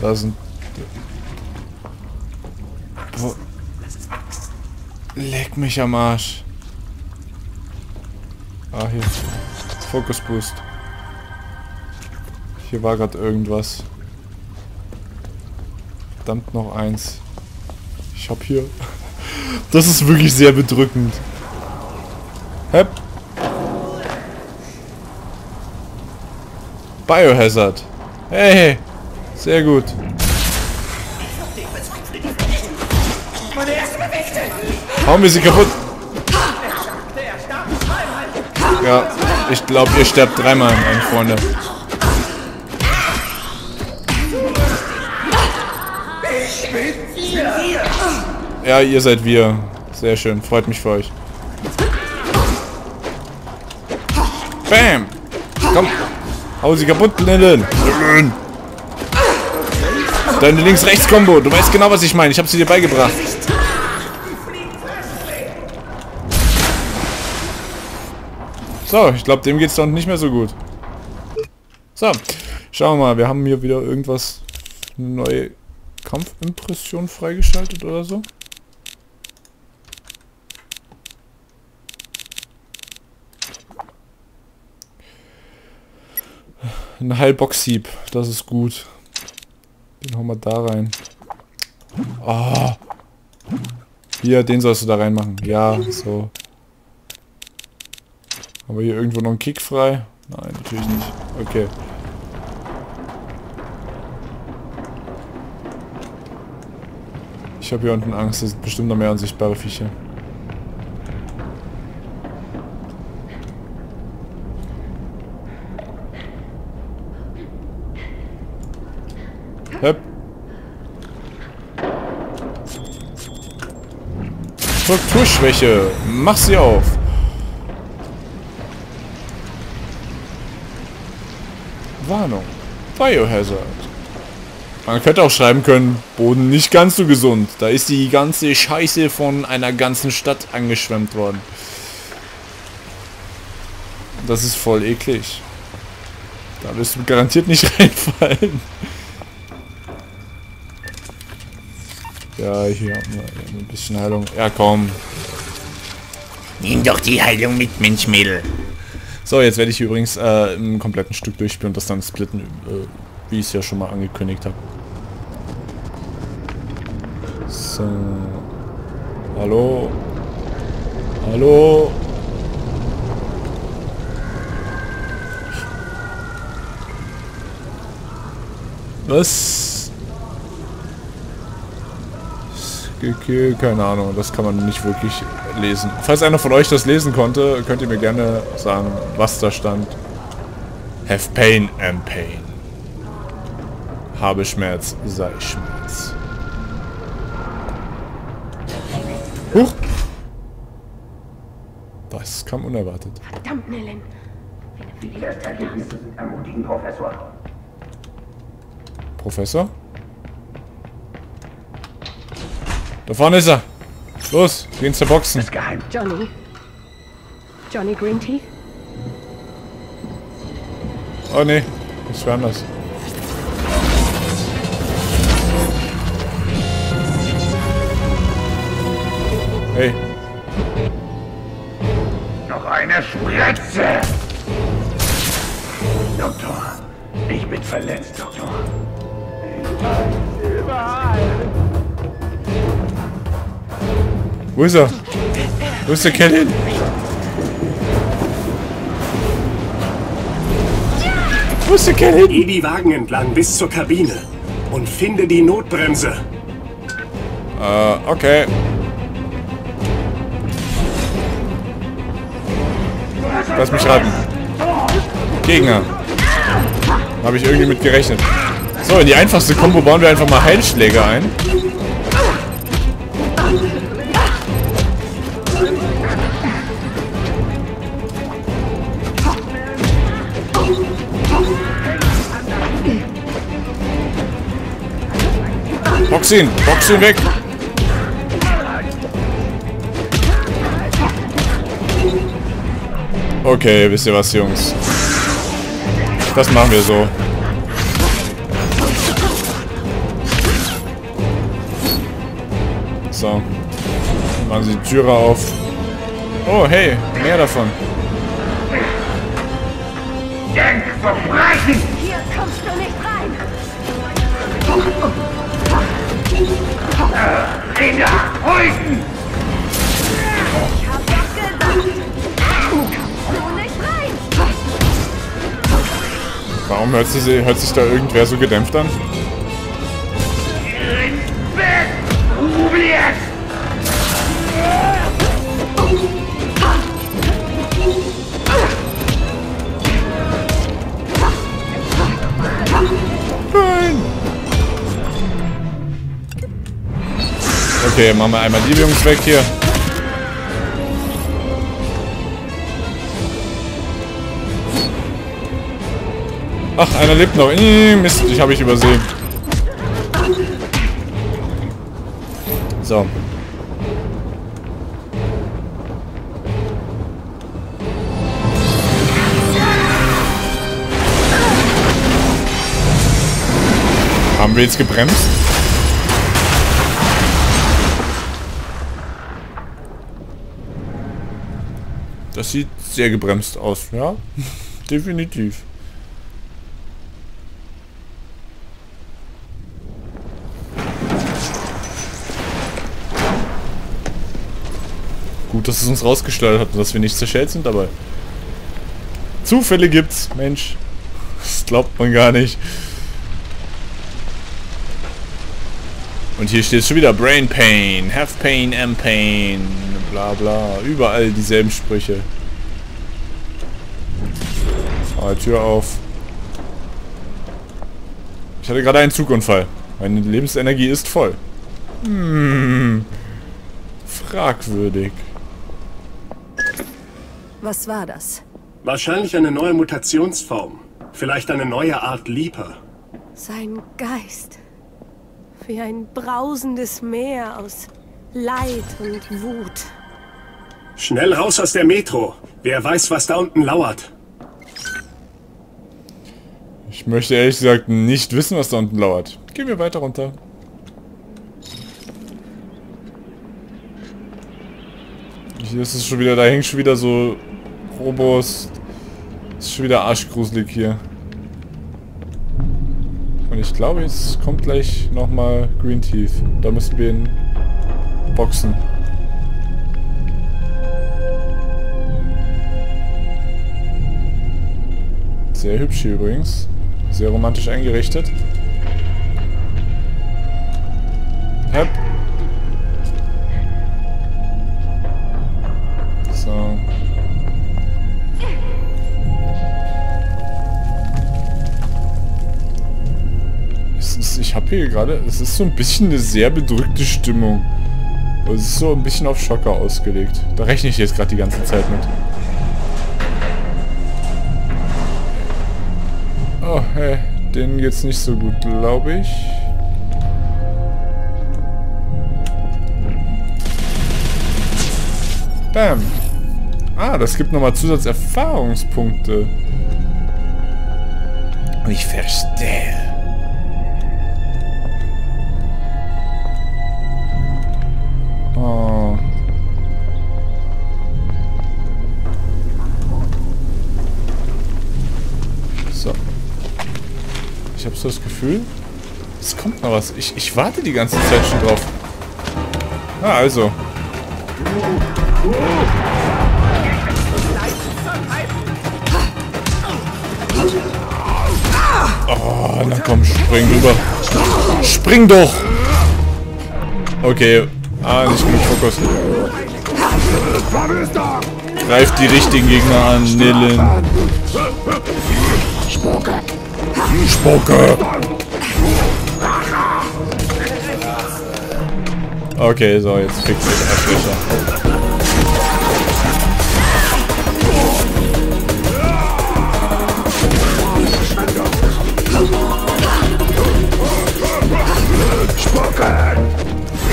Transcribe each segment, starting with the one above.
Da sind... Wo? Leck mich am Arsch. Ah, hier. Focus Boost. Hier war gerade irgendwas. Verdammt noch eins. Ich hab hier... Das ist wirklich sehr bedrückend. Hep. Biohazard. Hey, sehr gut. Hauen wir sie kaputt. Ja, ich glaube, ihr sterbt dreimal, meine Freunde. Ja, ihr seid wir. Sehr schön, freut mich für euch. Bam! Komm! Hau sie kaputt, Linden! Deine Links-Rechts-Kombo. Du weißt genau, was ich meine. Ich habe sie dir beigebracht. So, ich glaube, dem geht es dann nicht mehr so gut. So, schauen wir mal. Wir haben hier wieder irgendwas... Eine neue Kampfimpression freigeschaltet oder so. Ein Heilbox-Sieb. Das ist gut. Den hauen wir da rein. Oh. Hier, den sollst du da reinmachen. Ja, so. Haben wir hier irgendwo noch einen Kick frei? Nein, natürlich nicht. Okay. Ich habe hier unten Angst, es sind bestimmt noch mehr unsichtbare Viecher. Höp. Strukturschwäche. Mach sie auf. Warnung. Biohazard. Man könnte auch schreiben können, Boden nicht ganz so gesund. Da ist die ganze Scheiße von einer ganzen Stadt angeschwemmt worden. Das ist voll eklig. Da wirst du garantiert nicht reinfallen. Ja, hier haben wir ein bisschen Heilung. Ja, komm. Nimm doch die Heilung mit, Mensch, Mädel. So, jetzt werde ich übrigens äh, im kompletten Stück durchspielen und das dann splitten, äh, wie ich es ja schon mal angekündigt habe. So. Hallo. Hallo. Was? Okay, keine Ahnung, das kann man nicht wirklich lesen. Falls einer von euch das lesen konnte, könnt ihr mir gerne sagen, was da stand. Have pain and pain. Habe Schmerz, sei Schmerz. Huch! Das kam unerwartet. Verdammt, Nellen. Die Ergebnisse sind ermutigend, Professor. Professor? Da vorne ist er. Los, gehen zur Boxen. Das Geheim. Johnny. Johnny Greenteeth? Oh ne, ist woanders. Hey, Noch eine Spritze! Doktor, ich bin verletzt, Doktor. Wo ist er? Wo ist der Kerl hin? Wo ist der Kerl hin? Geh die Wagen entlang bis zur Kabine und finde die Notbremse. Äh, okay. Lass mich raten. Gegner. Habe ich irgendwie mit gerechnet. So, in die einfachste Kombo bauen wir einfach mal Heilschläge ein. Box ihn. Box ihn weg. Okay, wisst ihr was, Jungs? Das machen wir so. So. Machen sie die Türe auf. Oh, hey, mehr davon. Denk Verbrechen! Kinder, Häuten! Ich! Warum hört sich, hört sich da irgendwer so gedämpft an? Okay, machen wir einmal die Jungs weg hier. Ach, einer lebt noch. Ih, Mist, ich habe ich übersehen. So. Haben wir jetzt gebremst? Das sieht sehr gebremst aus, ja? Definitiv. Gut, dass es uns rausgesteuert hat und dass wir nicht zerschellt sind dabei. Zufälle gibt's, Mensch. Das glaubt man gar nicht. Und hier steht schon wieder Brain Pain, Have Pain, M Pain, bla bla. Überall dieselben Sprüche. Ah, Tür auf. Ich hatte gerade einen Zugunfall. Meine Lebensenergie ist voll. Hm. Fragwürdig. Was war das? Wahrscheinlich eine neue Mutationsform. Vielleicht eine neue Art Leaper. Sein Geist. Wie ein brausendes Meer aus Leid und Wut. Schnell raus aus der Metro. Wer weiß, was da unten lauert. Ich möchte ehrlich gesagt nicht wissen, was da unten lauert. Gehen wir weiter runter. Hier ist es schon wieder, da hängt schon wieder so Robos. Ist schon wieder arschgruselig hier. Und ich glaube, jetzt kommt gleich nochmal Green Teeth. Da müssen wir ihn boxen. Sehr hübsch hier übrigens. Sehr romantisch eingerichtet. Hep. So. Ist, ich habe hier gerade, es ist so ein bisschen eine sehr bedrückte Stimmung. Es ist so ein bisschen auf Schocker ausgelegt. Da rechne ich jetzt gerade die ganze Zeit mit. Oh, hey, denen geht's nicht so gut, glaube ich. Bam. Ah, das gibt nochmal Zusatzerfahrungspunkte. Ich verstehe. So das Gefühl, es kommt noch was. Ich, ich warte die ganze Zeit schon drauf. Ah, also. Oh, na komm, spring rüber. Spring doch! Okay. Ah, nicht genug Fokus. Greift die richtigen Gegner an, Nillen. Spucke! Okay, so, jetzt fix ich Arschlöcher.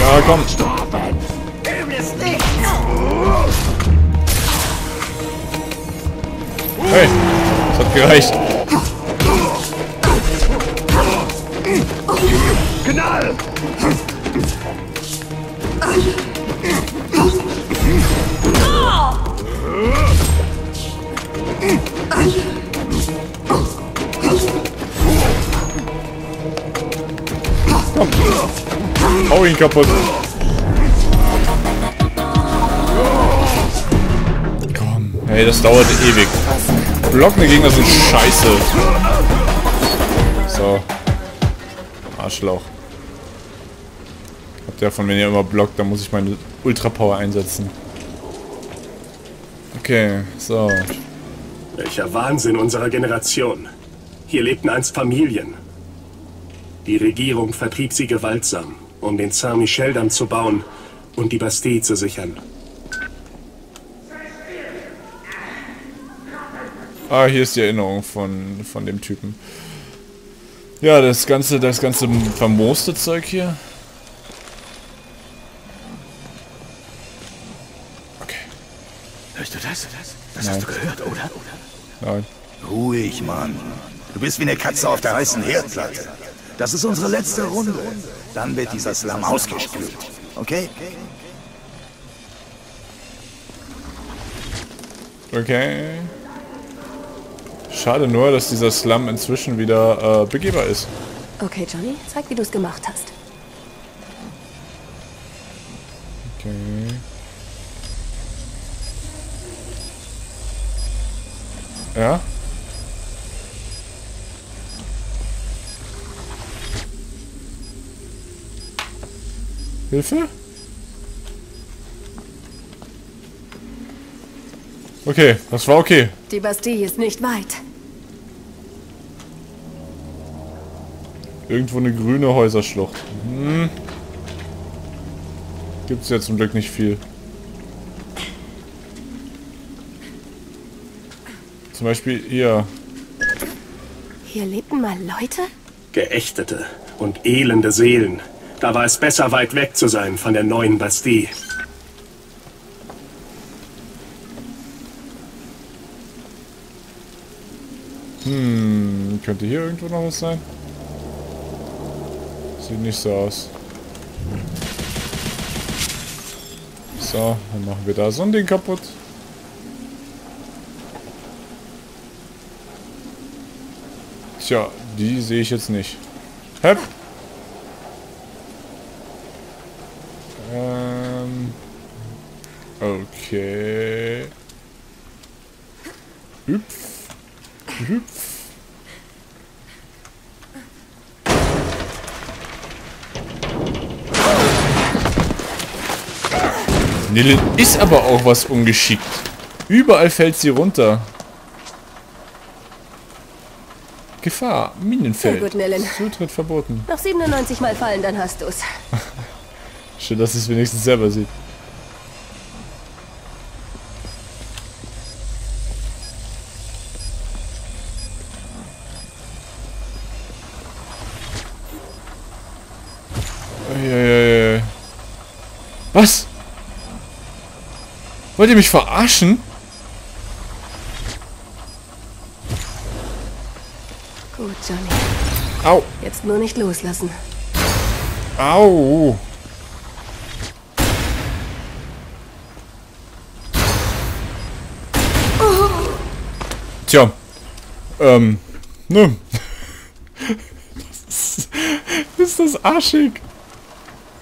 Ja, komm. Hey, das hat gereicht. Hau ihn kaputt. Komm. Hey, das dauert ewig. Blockende Gegner sind scheiße. So. Arschloch. Habt ihr von wenn ihr immer blockt, dann muss ich meine Ultra Power einsetzen. Okay, so. Welcher Wahnsinn unserer Generation. Hier lebten einst Familien. Die Regierung vertrieb sie gewaltsam, um den Saint-Michel-Damm zu bauen und die Bastille zu sichern. Ah, hier ist die Erinnerung von, von dem Typen. Ja, das ganze, das ganze vermooste Zeug hier. Ruhig, Mann. Du bist wie eine Katze auf der heißen Herdplatte. Das ist unsere letzte Runde. Dann wird dieser Slum ausgespült. Okay? Okay. Schade nur, dass dieser Slum inzwischen wieder äh, begehbar ist. Okay, Johnny, zeig, wie du es gemacht hast. Okay. Ja? Hilfe? Okay, das war okay. Die Bastille ist nicht weit. Irgendwo eine grüne Häuserschlucht. Hm. Gibt's ja zum Glück nicht viel. Zum Beispiel hier. Hier lebten mal Leute? Geächtete und elende Seelen. Da war es besser, weit weg zu sein von der neuen Bastille. Hm, könnte hier irgendwo noch was sein? Sieht nicht so aus. So, dann machen wir da so ein Ding kaputt. Tja, die sehe ich jetzt nicht. Hep. Ähm. Okay. Hüpf. Hüpf. Nillen ist aber auch was ungeschickt. Überall fällt sie runter. Gefahr, Minenfeld. Sehr gut. Zutritt verboten. Noch 97 Mal fallen, dann hast du's. Schön, dass es wenigstens selber sieht. Was? Wollt ihr mich verarschen? Gut, Johnny. Au. Jetzt nur nicht loslassen. Au. Tja. Ähm. Ne. Das ist, ist das arschig.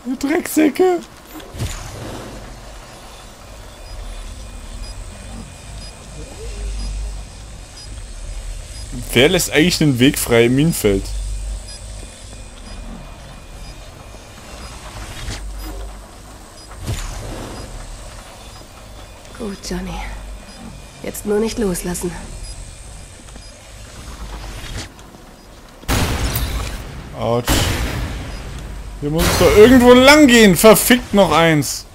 Du Drecksäcke. Wer lässt eigentlich den Weg frei im Minenfeld? Gut, Johnny. Jetzt nur nicht loslassen. Autsch. Hier muss es doch irgendwo lang gehen. Verfickt noch eins.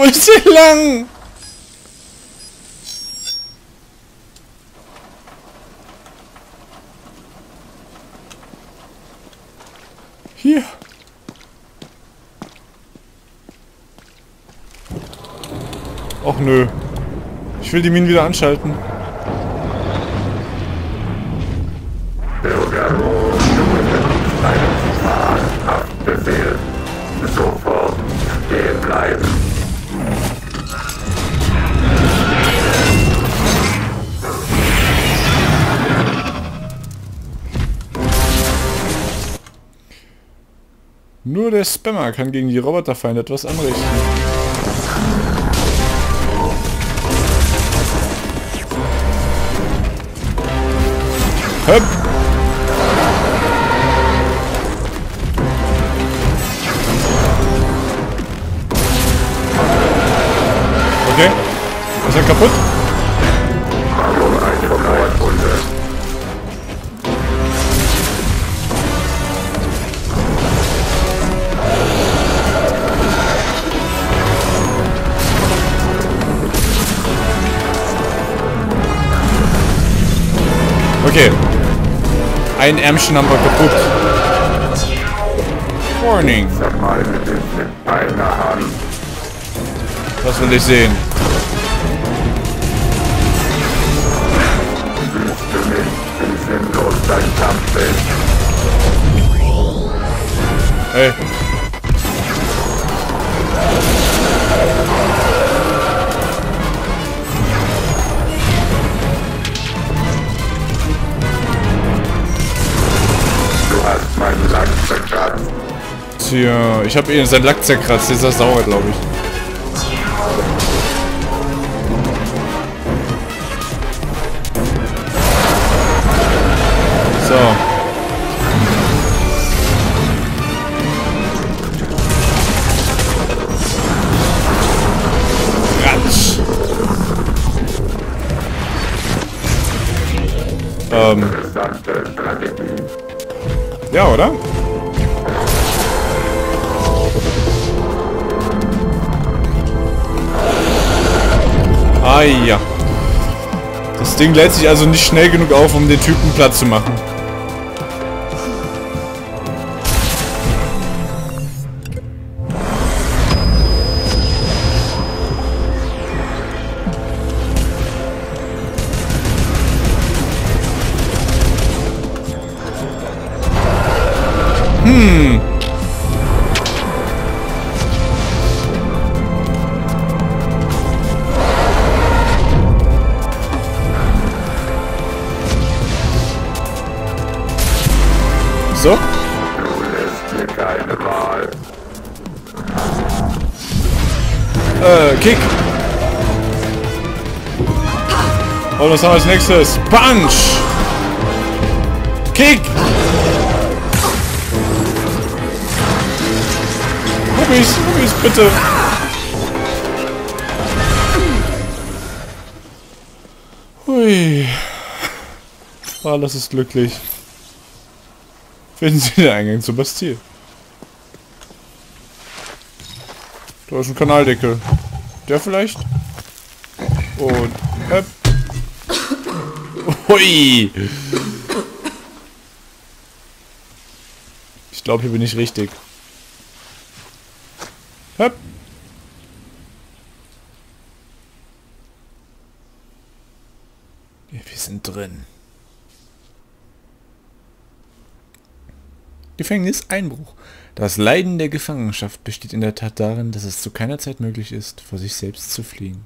Wo ist sie lang? Hier. Och nö. Ich will die Minen wieder anschalten. Sofort stehen bleiben. Nur der Spammer kann gegen die Roboterfeinde etwas anrichten. Höpp! Okay. Ist er kaputt? Ein Ärmchen haben wir kaputt. Warning. Was will ich sehen? Tja, ich habe ihn sein Lack zerkratzt. Jetzt ist er sauer, glaube ich. Ah ja. Das Ding lädt sich also nicht schnell genug auf, um den Typen platt zu machen. So. Äh, Kick. Und was haben wir als nächstes? Punch! Kick! Hubis, Hubis, bitte! Hui. Alles ist glücklich. Finden Sie den Eingang zur Bastille. Da ist ein Kanaldeckel. Der vielleicht? Und... Äh. Hui! Ich glaube, hier bin ich richtig. Höp. Wir sind drin. Gefängniseinbruch. Das Leiden der Gefangenschaft besteht in der Tat darin, dass es zu keiner Zeit möglich ist, vor sich selbst zu fliehen.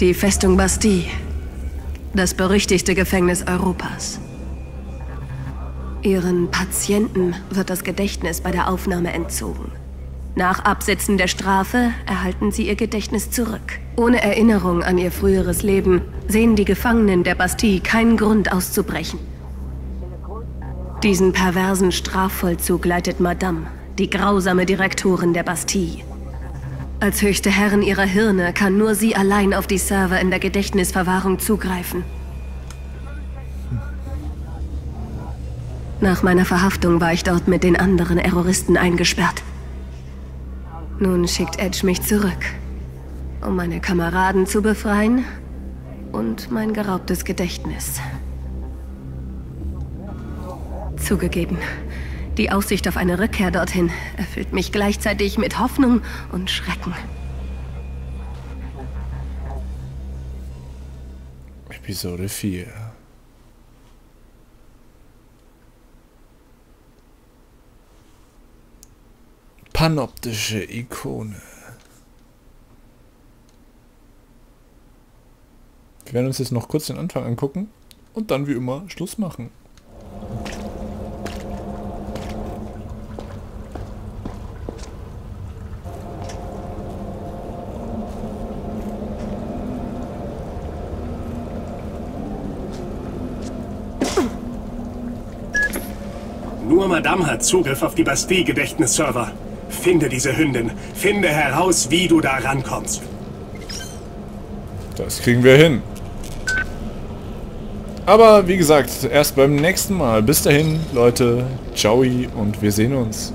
Die Festung Bastille. Das berüchtigte Gefängnis Europas. Ihren Patienten wird das Gedächtnis bei der Aufnahme entzogen. Nach Absitzen der Strafe erhalten sie ihr Gedächtnis zurück. Ohne Erinnerung an ihr früheres Leben sehen die Gefangenen der Bastille keinen Grund auszubrechen. Diesen perversen Strafvollzug leitet Madame, die grausame Direktorin der Bastille. Als höchste Herrin ihrer Hirne kann nur sie allein auf die Server in der Gedächtnisverwahrung zugreifen. Nach meiner Verhaftung war ich dort mit den anderen Terroristen eingesperrt. Nun schickt Edge mich zurück. um meine Kameraden zu befreien und mein geraubtes Gedächtnis. Zugegeben, die Aussicht auf eine Rückkehr dorthin erfüllt mich gleichzeitig mit Hoffnung und Schrecken. Episode 4. Panoptische Ikone. Wir werden uns jetzt noch kurz den Anfang angucken und dann wie immer Schluss machen. Nur Madame hat Zugriff auf die Bastille-Gedächtnisserver. Finde diese Hündin. Finde heraus, wie du da rankommst. Das kriegen wir hin. Aber wie gesagt, erst beim nächsten Mal. Bis dahin, Leute. Ciao und wir sehen uns.